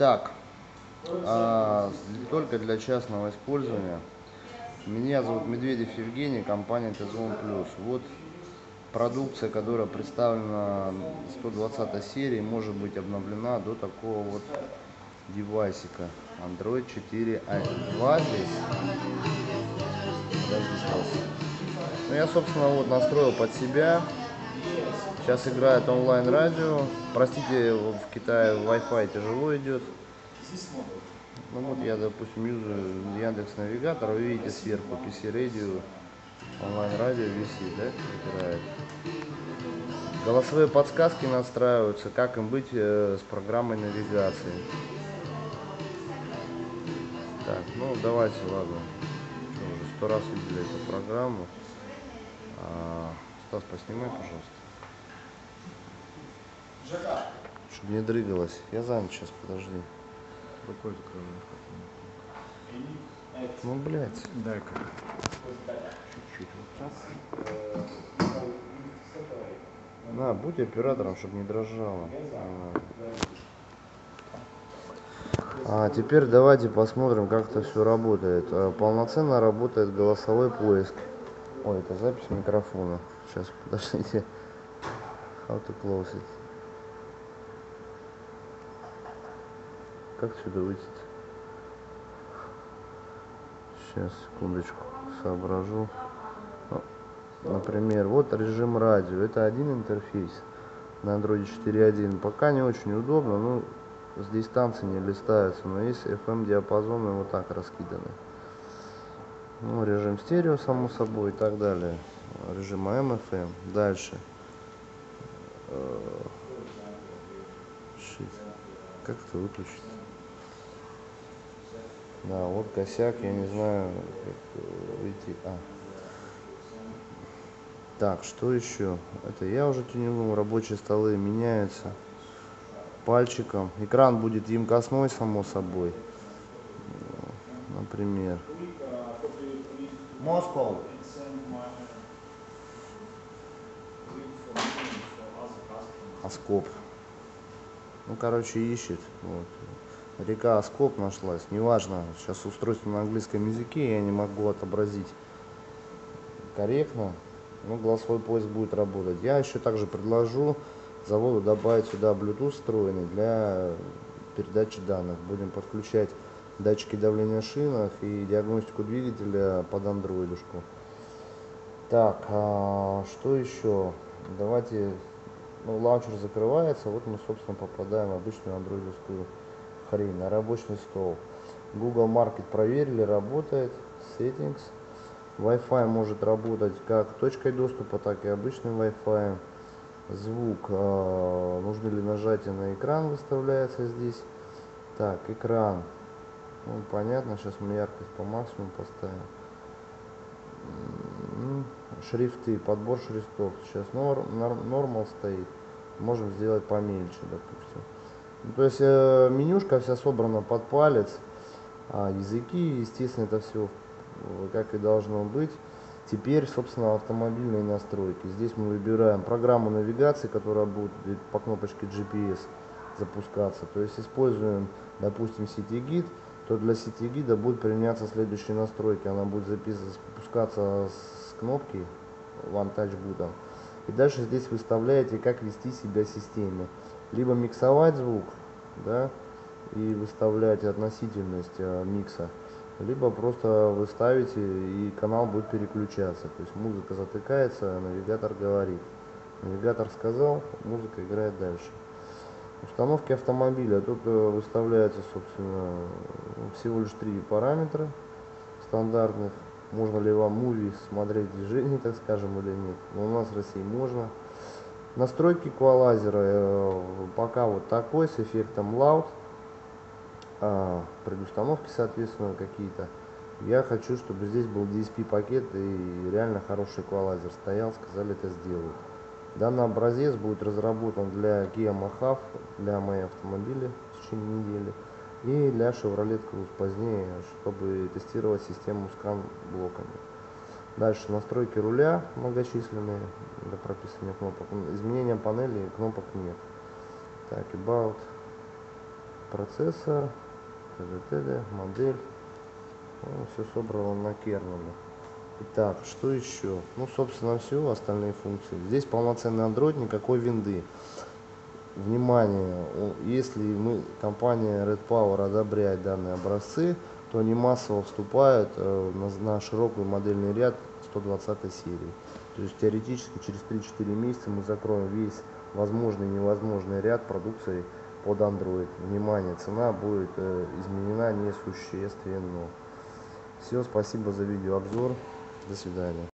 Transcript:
Так, а, только для частного использования. Меня зовут Медведев Евгений, компания Тезон Плюс. Вот продукция, которая представлена 120 серии, может быть обновлена до такого вот девайсика. Android 4.2 здесь. Подожди, Стас. Ну, я, собственно, вот настроил под себя. Сейчас играет онлайн-радио. Простите, в Китае Wi-Fi тяжело идет. Ну вот я, допустим, юзаю Яндекс Навигатор, вы видите сверху PC Radio, онлайн-радио висит, да, играет. Голосовые подсказки настраиваются, как им быть э, с программой навигации. Так, ну давайте, ладно. Что, уже сто раз видели эту программу. А, Стас, поснимай, пожалуйста. Чтобы не дрыгалась. Я занят сейчас, подожди. Рукой закрываю. Ну, блядь. Дай-ка. Чуть-чуть вот так. На, будь оператором, чтобы не дрожало. А теперь давайте посмотрим, как это все работает. А, Полноценно работает голосовой поиск. Ой, это запись микрофона. Сейчас, подождите. How to close it. Как сюда выйти -то? Сейчас, секундочку, соображу. Ну, Например, вот режим радио. Это один интерфейс на Android 4.1. Пока не очень удобно, ну, с дистанции не листается, но есть FM диапазоны вот так раскиданы. Ну, режим стерео, само собой, и так далее. Режим AM, FM. Дальше. Э. Как это выключить? Да, вот косяк, я не знаю, как э, выйти. А. Так, что еще? Это я уже тюнингом, рабочие столы меняются пальчиком. Экран будет емкостной, само собой. Например. Москва. Аскоп. Ну, короче, ищет. Вот. Река Аскоп нашлась. Неважно, сейчас устройство на английском языке, я не могу отобразить корректно. Но голосовой поиск будет работать. Я еще также предложу заводу добавить сюда Bluetooth встроенный для передачи данных. Будем подключать датчики давления шинах и диагностику двигателя под андроидушку. Так, а что еще? Давайте, ну, лаунчер закрывается, вот мы, собственно, попадаем в обычную андроидовскую хрень, на рабочий стол. Google Market проверили, работает, Settings. Wi-Fi может работать как точкой доступа, так и обычным Wi-Fi. Звук, э, нужны ли нажатия на экран, выставляется здесь. Так, экран. Ну, понятно, сейчас мы яркость по максимуму поставим. Шрифты, подбор шрифтов. Сейчас нор, нор- нормал стоит. Можем сделать поменьше, допустим. Ну, то есть э, менюшка вся собрана под палец. А языки, естественно, это все как и должно быть. Теперь, собственно, автомобильные настройки. Здесь мы выбираем программу навигации, которая будет по кнопочке GPS запускаться. То есть используем, допустим, CityGuide, то для CityGuide будет применяться следующие настройки. Она будет запускаться с кнопки One Touch бутом. И дальше здесь выставляете, как вести себя системе. Либо миксовать звук, да, и выставлять относительность э, микса либо просто вы ставите и канал будет переключаться. То есть музыка затыкается, навигатор говорит. Навигатор сказал, музыка играет дальше. Установки автомобиля. Тут э, выставляется, собственно, всего лишь три параметра стандартных. Можно ли вам муви смотреть движение, так скажем, или нет. Но у нас в России можно. Настройки эквалайзера э, пока вот такой с эффектом Loud а, предустановки, соответственно, какие-то. Я хочу, чтобы здесь был DSP пакет и реально хороший эквалайзер стоял, сказали это сделают. Данный образец будет разработан для Kia Mahav, для моей автомобиля в течение недели и для Chevrolet Cruze позднее, чтобы тестировать систему скан блоками. Дальше настройки руля многочисленные для прописывания кнопок. Изменения панели кнопок нет. Так, About. процессор, т.д. модель. все собрано на кернеле. Итак, что еще? Ну, собственно, все, остальные функции. Здесь полноценный Android, никакой винды. Внимание, если мы, компания Red Power одобряет данные образцы, то они массово вступают э, на, на широкий модельный ряд 120 серии. То есть теоретически через 3-4 месяца мы закроем весь возможный и невозможный ряд продукции под Android. Внимание, цена будет э, изменена несущественно. Все, спасибо за видеообзор. До свидания.